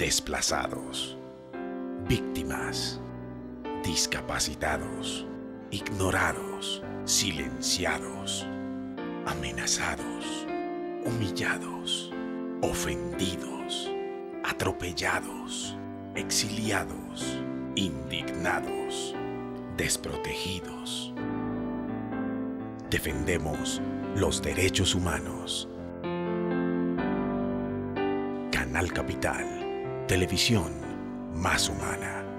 desplazados, víctimas, discapacitados, ignorados, silenciados, amenazados, humillados, ofendidos, atropellados, exiliados, indignados, desprotegidos. Defendemos los derechos humanos. Canal Capital, televisión más humana.